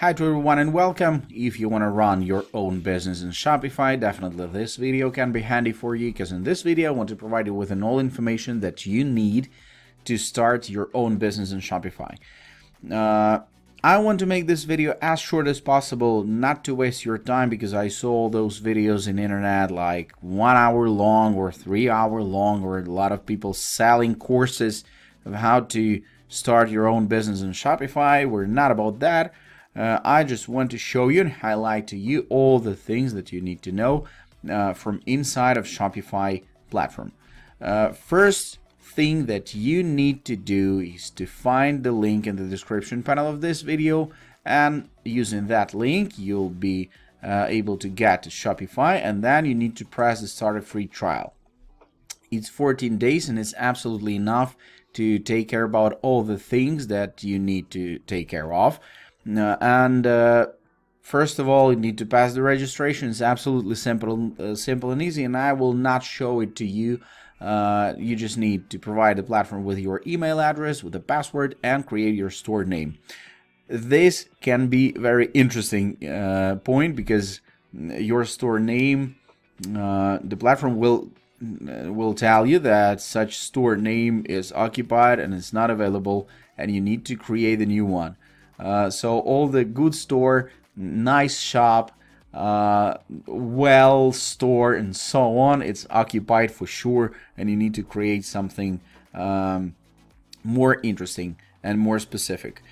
Hi to everyone and welcome. If you want to run your own business in Shopify, definitely this video can be handy for you because in this video I want to provide you with all information that you need to start your own business in Shopify. Uh, I want to make this video as short as possible, not to waste your time because I saw those videos in internet like one hour long or three hour long or a lot of people selling courses of how to start your own business in Shopify. We're not about that. Uh, I just want to show you and highlight to you all the things that you need to know uh, from inside of Shopify platform. Uh, first thing that you need to do is to find the link in the description panel of this video and using that link you'll be uh, able to get to Shopify and then you need to press the start a free trial. It's 14 days and it's absolutely enough to take care about all the things that you need to take care of. Uh, and uh, first of all, you need to pass the registration. It's absolutely simple, uh, simple and easy, and I will not show it to you. Uh, you just need to provide the platform with your email address, with a password, and create your store name. This can be very interesting uh, point because your store name, uh, the platform will will tell you that such store name is occupied and it's not available, and you need to create a new one. Uh, so all the good store, nice shop, uh, well store and so on, it's occupied for sure and you need to create something um, more interesting and more specific.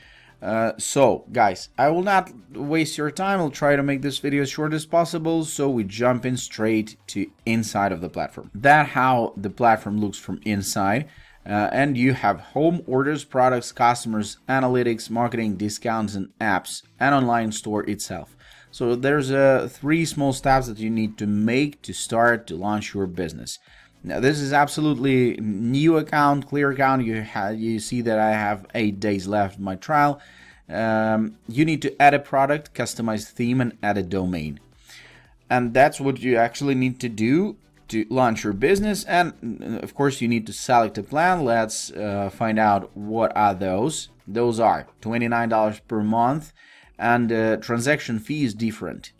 Uh, so guys, I will not waste your time. I'll try to make this video as short as possible. So we jump in straight to inside of the platform. That how the platform looks from inside. Uh, and you have home orders, products, customers, analytics, marketing, discounts, and apps, and online store itself. So there's uh, three small steps that you need to make to start to launch your business. Now this is absolutely new account, clear account. You have you see that I have eight days left my trial. Um, you need to add a product, customize theme, and add a domain. And that's what you actually need to do to launch your business and of course you need to select a plan. Let's uh, find out what are those. Those are $29 per month and uh, transaction fee is different.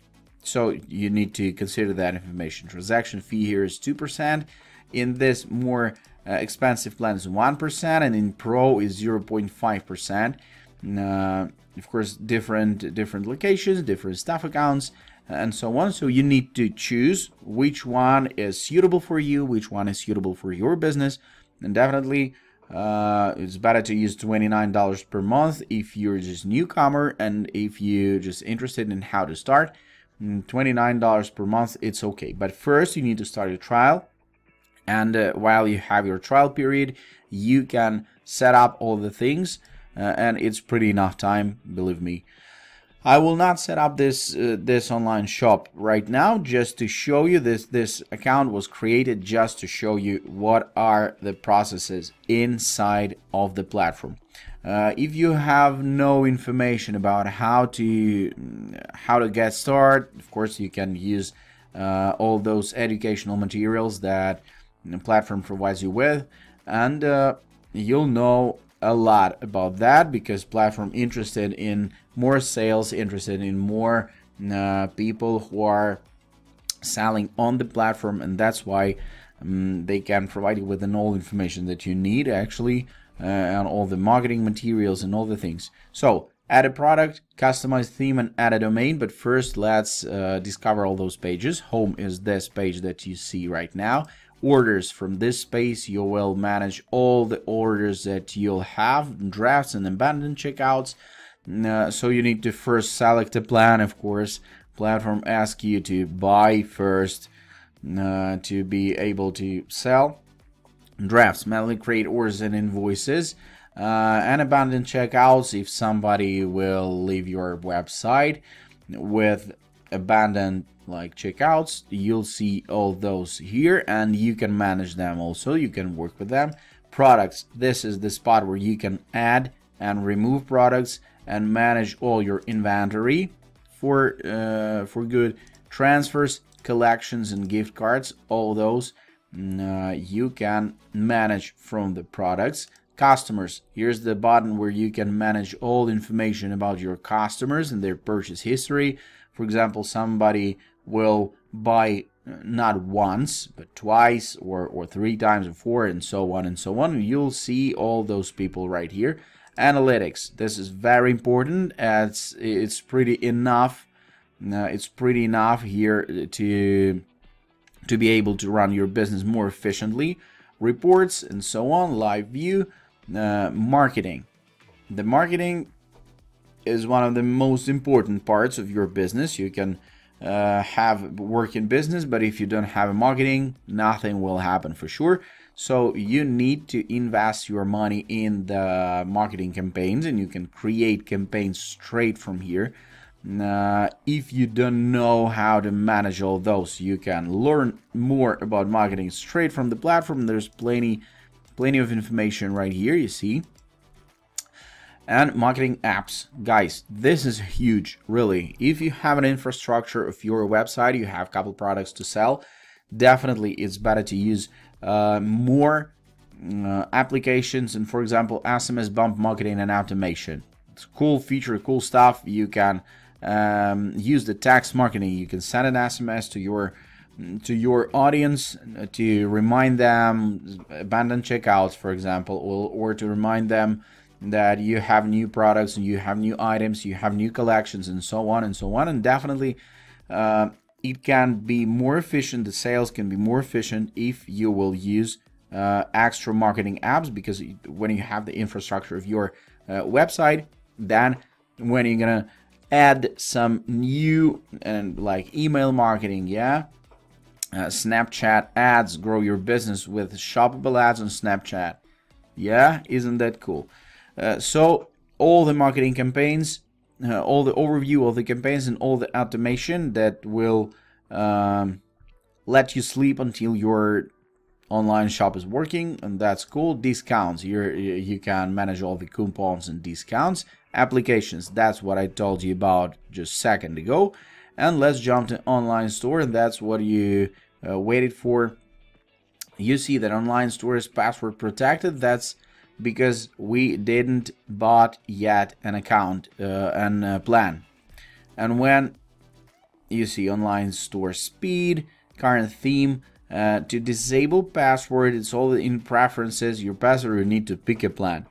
So you need to consider that information. Transaction fee here is 2% in this more uh, expensive plan is 1% and in pro is 0.5% uh, of course different different locations different staff accounts and so on. So you need to choose which one is suitable for you, which one is suitable for your business. And definitely uh, it's better to use $29 per month if you're just newcomer and if you're just interested in how to start. Mm, $29 per month, it's okay. But first you need to start a trial. And uh, while you have your trial period, you can set up all the things. Uh, and it's pretty enough time, believe me. I will not set up this uh, this online shop right now just to show you this this account was created just to show you what are the processes inside of the platform. Uh, if you have no information about how to how to get started, of course you can use uh, all those educational materials that the platform provides you with, and uh, you'll know a lot about that because platform interested in more sales interested in more uh, people who are selling on the platform and that's why um, they can provide you with all information that you need actually uh, and all the marketing materials and all the things. So add a product customize theme and add a domain but first let's uh, discover all those pages. Home is this page that you see right now. Orders from this space you will manage all the orders that you'll have drafts and abandoned checkouts uh, so you need to first select a plan of course. Platform asks you to buy first uh, to be able to sell. Drafts manually create orders and invoices. Uh, and abandoned checkouts if somebody will leave your website. With abandoned like checkouts you'll see all those here and you can manage them also. You can work with them. Products this is the spot where you can add and remove products and manage all your inventory for uh, for good transfers collections and gift cards. All those mm, uh, you can manage from the products. Customers here's the button where you can manage all the information about your customers and their purchase history. For example somebody will buy uh, not once but twice or or three times or four and so on and so on. You'll see all those people right here analytics this is very important it's it's pretty enough uh, it's pretty enough here to to be able to run your business more efficiently reports and so on live view uh, marketing. The marketing is one of the most important parts of your business. You can uh, have work in business, but if you don't have a marketing, nothing will happen for sure. So you need to invest your money in the marketing campaigns, and you can create campaigns straight from here. Uh, if you don't know how to manage all those, you can learn more about marketing straight from the platform. There's plenty plenty of information right here, you see. And marketing apps. Guys, this is huge, really. If you have an infrastructure of your website, you have a couple products to sell, definitely it's better to use more uh, applications and for example SMS bump marketing and automation. It's cool feature, cool stuff. You can um, use the text marketing. You can send an SMS to your to your audience uh, to remind them abandoned checkouts for example or, or to remind them that you have new products and you have new items you have new collections and so on and so on and definitely uh, it can be more efficient the sales can be more efficient if you will use uh, extra marketing apps because when you have the infrastructure of your uh, website then when you're gonna add some new and like email marketing yeah uh, Snapchat ads, grow your business with shoppable ads on Snapchat. Yeah, isn't that cool? Uh, so all the marketing campaigns, uh, all the overview of the campaigns and all the automation that will um, let you sleep until your online shop is working and that's cool. Discounts. You you can manage all the coupons and discounts. Applications. That's what i told you about just second ago. And let's jump to online store. And that's what you uh, waited for. You see that online store is password protected. That's because we didn't bought yet an account uh, and uh, plan. And when you see online store speed current theme uh, to disable password it's all in preferences your password you need to pick a plan.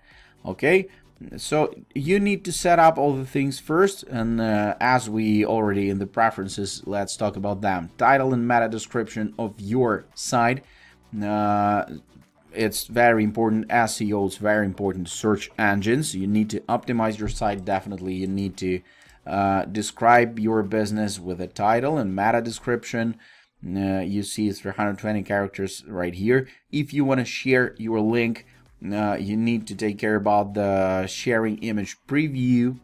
Okay? So you need to set up all the things first and uh, as we already in the preferences let's talk about them. Title and meta description of your site. Uh, it's very important. SEO is very important search engines. You need to optimize your site definitely. You need to uh, describe your business with a title and meta description. Uh, you see 320 characters right here. If you want to share your link uh, you need to take care about the sharing image preview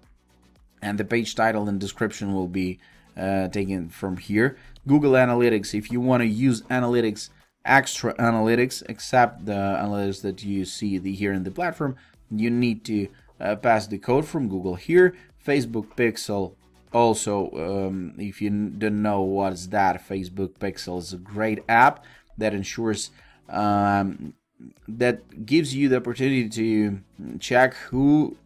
and the page title and description will be uh, taken from here. Google Analytics, if you want to use analytics, extra analytics, except the analytics that you see the, here in the platform, you need to uh, pass the code from Google here. Facebook Pixel, also, um, if you don't know what's that, Facebook Pixel is a great app that ensures um, that gives you the opportunity to check who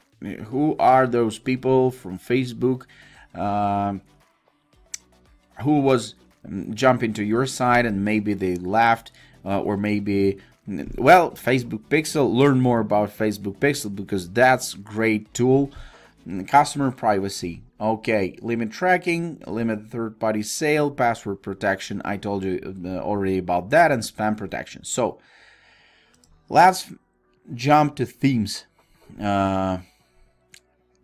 who are those people from Facebook uh, who was um, into your side and maybe they left uh, or maybe well Facebook Pixel learn more about Facebook Pixel because that's great tool. Customer privacy. Okay limit tracking limit third party sale password protection. I told you uh, already about that and spam protection. So Let's jump to themes. Uh,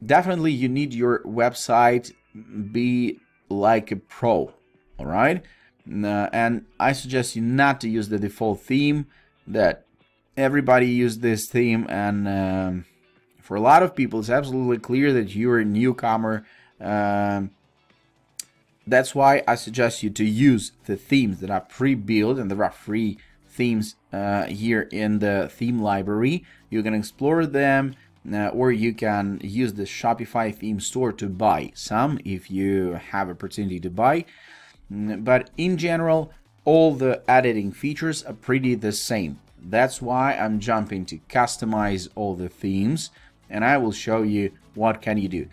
definitely you need your website be like a pro, all right? Uh, and I suggest you not to use the default theme that everybody use this theme and um, for a lot of people it's absolutely clear that you're a newcomer um, that's why I suggest you to use the themes that are pre-built and there are free themes uh, here in the theme library. You can explore them uh, or you can use the Shopify theme store to buy some if you have opportunity to buy. But in general, all the editing features are pretty the same. That's why I'm jumping to customize all the themes and I will show you what can you do.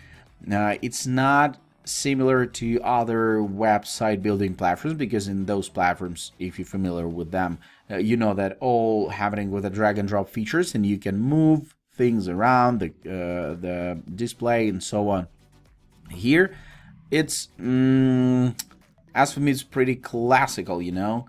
Now, it's not similar to other website building platforms because in those platforms, if you're familiar with them, uh, you know that all happening with the drag and drop features and you can move things around the, uh, the display and so on. Here, it's, mm, as for me, it's pretty classical, you know.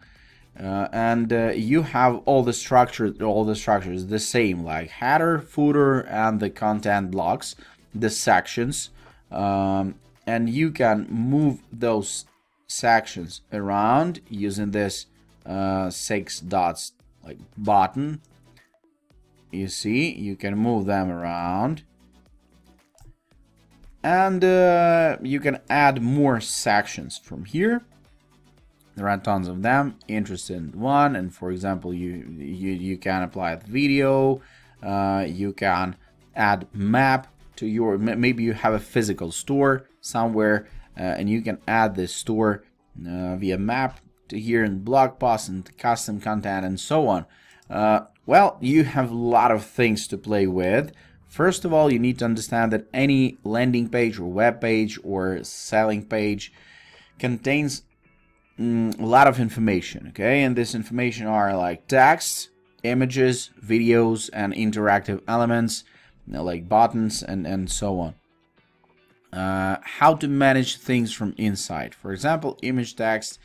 Uh, and uh, you have all the structure all the structures the same like header footer and the content blocks the sections. Um, and you can move those sections around using this uh, six dots like button. You see you can move them around and uh, you can add more sections from here. There are tons of them. Interesting one. And for example you you, you can apply the video. Uh, you can add map to your maybe you have a physical store somewhere uh, and you can add this store uh, via map to here in blog posts and custom content and so on. Uh, well you have a lot of things to play with first of all you need to understand that any landing page or web page or selling page contains mm, a lot of information okay? And this information are like text images videos and interactive elements you know, like buttons and and so on. Uh, how to manage things from inside. For example image text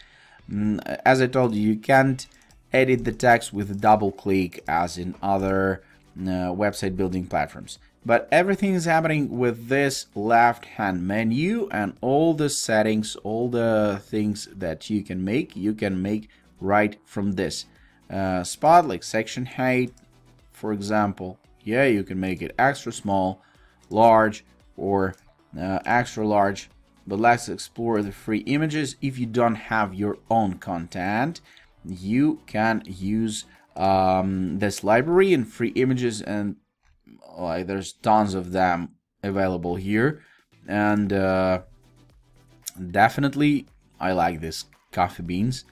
mm, as I told you you can't edit the text with a double click as in other website building platforms. But everything is happening with this left hand menu and all the settings all the things that you can make you can make right from this. Uh, spot like section height for example. Yeah you can make it extra small large or uh, extra large. But let's explore the free images. If you don't have your own content you can use um, this library and free images and like there's tons of them available here. And uh, definitely I like this coffee beans.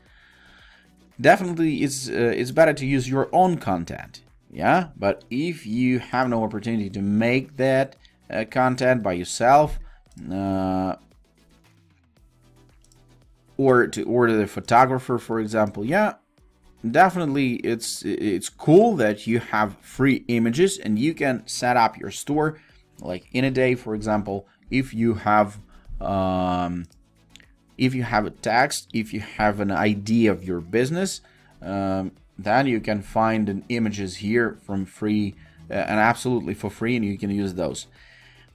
Definitely it's uh, it's better to use your own content yeah? But if you have no opportunity to make that uh, content by yourself uh, or to order the photographer for example yeah definitely it's it's cool that you have free images and you can set up your store like in a day for example if you have um, if you have a text if you have an idea of your business um, then you can find an images here from free uh, and absolutely for free and you can use those.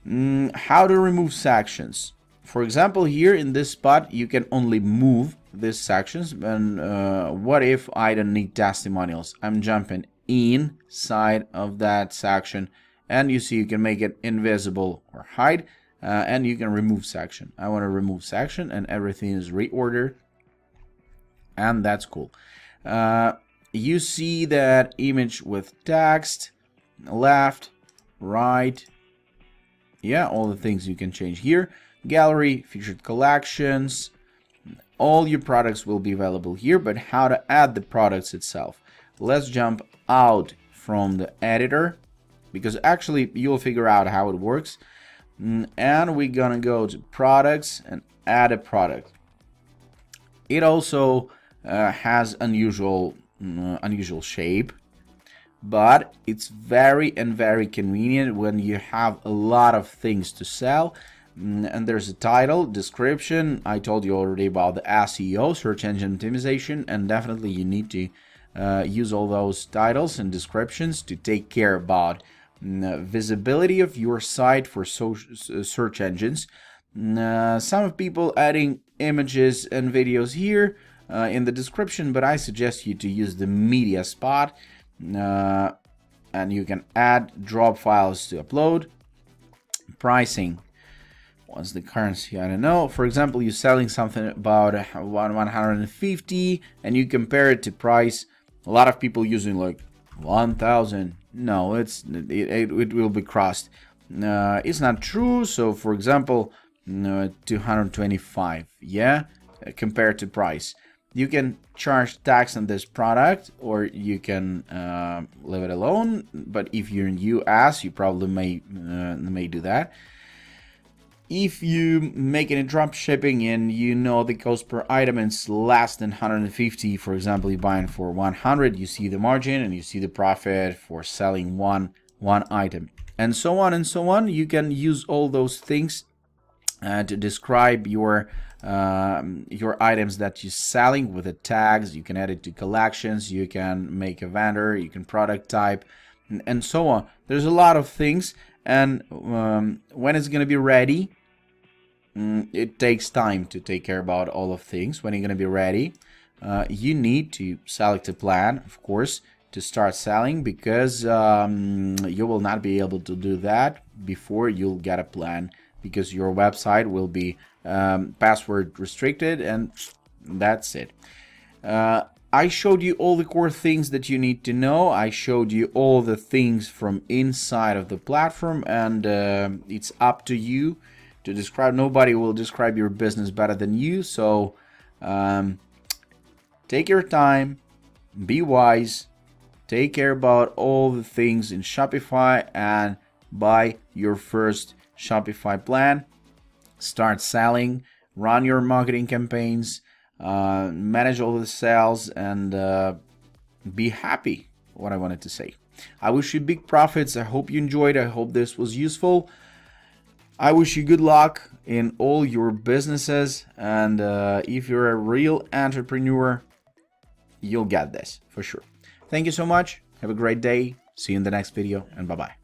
Mm, how to remove sections for example here in this spot you can only move these sections. And uh, what if I don't need testimonials I'm jumping inside of that section. And you see you can make it invisible or hide. Uh, and you can remove section. I want to remove section and everything is reordered. And that's cool. Uh, you see that image with text left right. Yeah all the things you can change here gallery featured collections all your products will be available here, but how to add the products itself. Let's jump out from the editor because actually you'll figure out how it works. Mm, and we're gonna go to products and add a product. It also uh, has unusual uh, unusual shape but it's very and very convenient when you have a lot of things to sell and there's a title, description. I told you already about the SEO, search engine optimization, and definitely you need to uh, use all those titles and descriptions to take care about uh, visibility of your site for social, search engines. Mm, uh, some people adding images and videos here uh, in the description, but I suggest you to use the media spot. Uh, and you can add drop files to upload. Pricing what's the currency? I don't know. For example you're selling something about 150 and you compare it to price. A lot of people using like 1000 no it's it, it, it, will be crossed. Uh, it's not true. So for example uh, 225 yeah compared to price. You can charge tax on this product or you can uh, leave it alone. But if you're in US you probably may uh, may do that if you make any drop shipping and you know the cost per item is less than 150 for example you're buying for 100 you see the margin and you see the profit for selling one one item and so on and so on you can use all those things uh, to describe your um, your items that you're selling with the tags. You can add it to collections. You can make a vendor. You can product type, and, and so on. There's a lot of things, and um, when it's gonna be ready, mm, it takes time to take care about all of things. When you're gonna be ready, uh, you need to select a plan, of course, to start selling because um, you will not be able to do that before you'll get a plan because your website will be um, password restricted and that's it. Uh, I showed you all the core things that you need to know. I showed you all the things from inside of the platform and uh, it's up to you to describe. Nobody will describe your business better than you. So um, take your time, be wise, take care about all the things in Shopify and buy your first Shopify plan start selling, run your marketing campaigns, uh, manage all the sales, and uh, be happy. What I wanted to say. I wish you big profits. I hope you enjoyed. I hope this was useful. I wish you good luck in all your businesses. And uh, if you're a real entrepreneur, you'll get this for sure. Thank you so much. Have a great day. See you in the next video and bye bye.